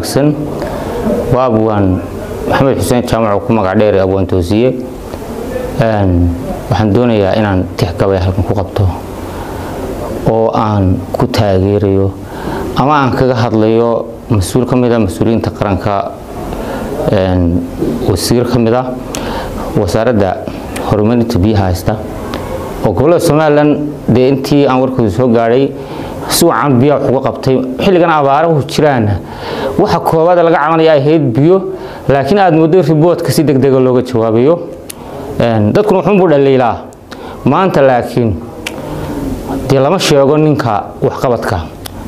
wanaagsan. Waa abwaan maxamed xuseen jaamac oo ku magac dheer abwaan toosiye. Waxaan doonayaa inaan tixgabay halkan ku qabto oo aan ku taageerayo ama aan kaga hadlayo mas'uul ka mid a mas'uuliyiinta qaranka. Wasiir ka mid a wasaaradda horumarinta biyaha haysta. Oo gobollada somalilan dee intii aan warkooda soo gaadhay si wacan biyaa wax uga qabtay. Xilligan abaarahu jiraana waxa koobaad laga cabanaya ay ahayd biyo laakiin aada muddo riboodka si degdega looga jawaabayo. Dadkuna wuxuunbuu dhaliilaa. Maanta laakiin dee lama sheego ninka waxqabadka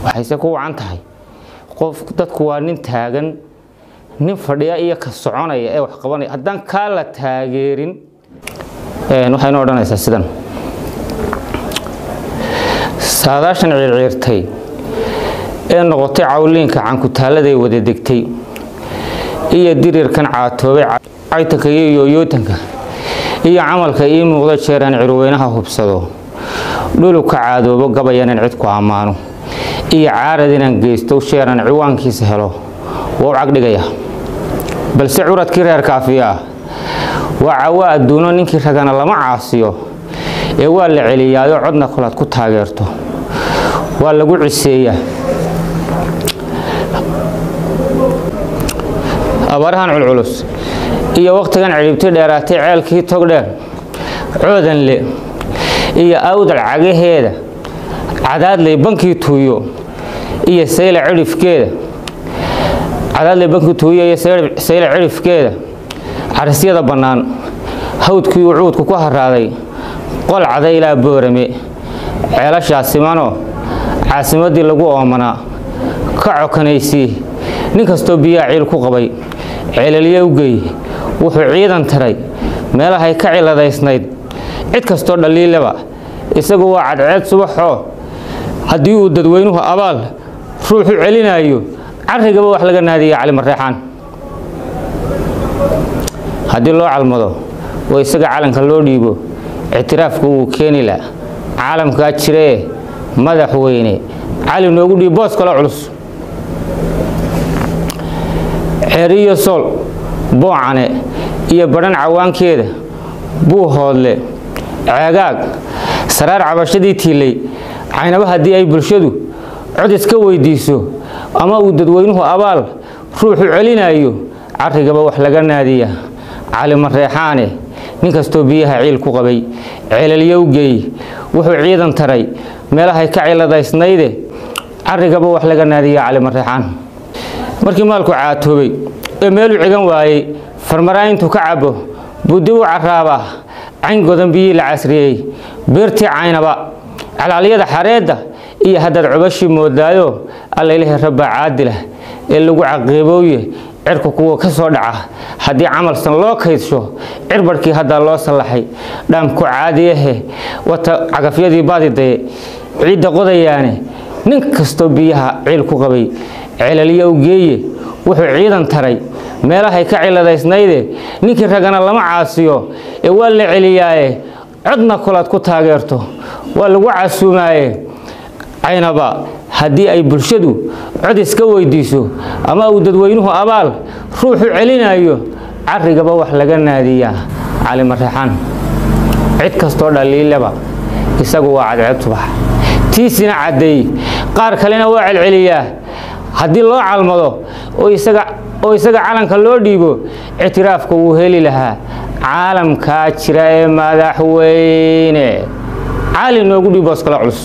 waxayse ku wacan tahay. Qof dadku waa nin taagan nin fadhiya iyo ka soconaya ee wax qabanaya. Haddaan kaa la taageerin waxayna odhanaysaa sidan saadaashan ciirciirtay ee noqotay cawliinka cankutaaladay wada degtay iyo dirirkan caatoobay caytanka iyo yooyootanka iyo camalka ii muuqda jeeraan cirweynaha hubsado. Dhulubka caadoobo gabayanan cid ku ammaano iyo caarad inaan geysto sheeran ciwaankiisa helo waa u cagdhigaya balse curadkii reer kaafiyaa waa cawaa adduuno ninkii ragana lama caasiyo ee waa la celiyaayo codna kolaad ku taageerto waa lagu ciseeyaa abaarahan culculus. Iyo wakhtigan cidhibti dheeraatay ceelkii togdheer coodanle iyo awdal cagaheeda. Cadaadley bankii tuuyo. Iyo sayla cidhifkeeda cadaadley bankii tuuyo iyo sayla cidhifkeeda carisyada bannaan. Hawdkii uu cuudku ku haraaday. Qol caday ilaa boorame. Ceelashaa simanoo caasimaddii lagu oomanaa ka cokanaysii nin kastoo biyaa ciil ku qabay geey wuxuu ciidan taray meelahay ka ciladaysnayd cid kastoo dhaliilaba isagu waa cadceed subaxoo haddii uu dadweynuhu abaal ruuxu celinayo carrigaba wax laga naadiya cali mareexaan haddii loo calmado oo isaga calanka loo dhiibo ictiraafku wuu keeni la caalamkaa jiree madaxweyne cali noogu dhiib boos kale culus. Xeeriyo sool boocane iyo badhan cawaankeeda buu hoodle. Ceegaag saraar cabashadii tiilay caynaba haddii ay bulshadu cod iska weydiiso ama uu dadweynuhu abaal ruuxu celinayo carrigaba wax laga naadiya. Cali mareexaane nin kastoo biyaha ciil ku qabay ceelalyow geey wuxuu ciidan taray meelahay ka ciladaysnayde carrigaba wax laga naadiya cali mareexaan markii maalku caatoobay ee meeluu cigan waayey farmaraa intuu ka cabo buu u caraabaa cayn godan la casriyey beertii caynaba calaalyada xareedda iyo haddaad cubashii moodaayo allaylahii rabbaa caadilah ee lagu caqiibooye cirku kuwa ka soo dhaca haddii camalsan loo kaydsho cirbarhkii haddaa loo sallaxay dhaamku caadiyahe wata cagafyadii baadidaye ciidda qodayaane nin kastoo biyaha ciil ku qabay ceelaliyo u geeye wuxuu ciidan taray. Meelahay ka ciladaysnayde ninkii ragana lama caasiyo. Ee waa la celiyaaye codna kolaad ku taageerto. Waa lagu casuumaaye. Caynaba haddii ay bulshadu cod iska weydiiso ama uu dadweynuhu abaal ruuxu celinayo carrigaba wax laga naadiyaa cali cid kastoo dhaliilaba isagu waa cadceed subax tiisina caddeey qaar kalena waa celceliyaa. Haddii loo calmado oo isaga calanka loo dhiibo ictiraafka wuu heli lahaa. Caalamkaa jira ee madaxweyne. Cali noogu dhiiboos kale culus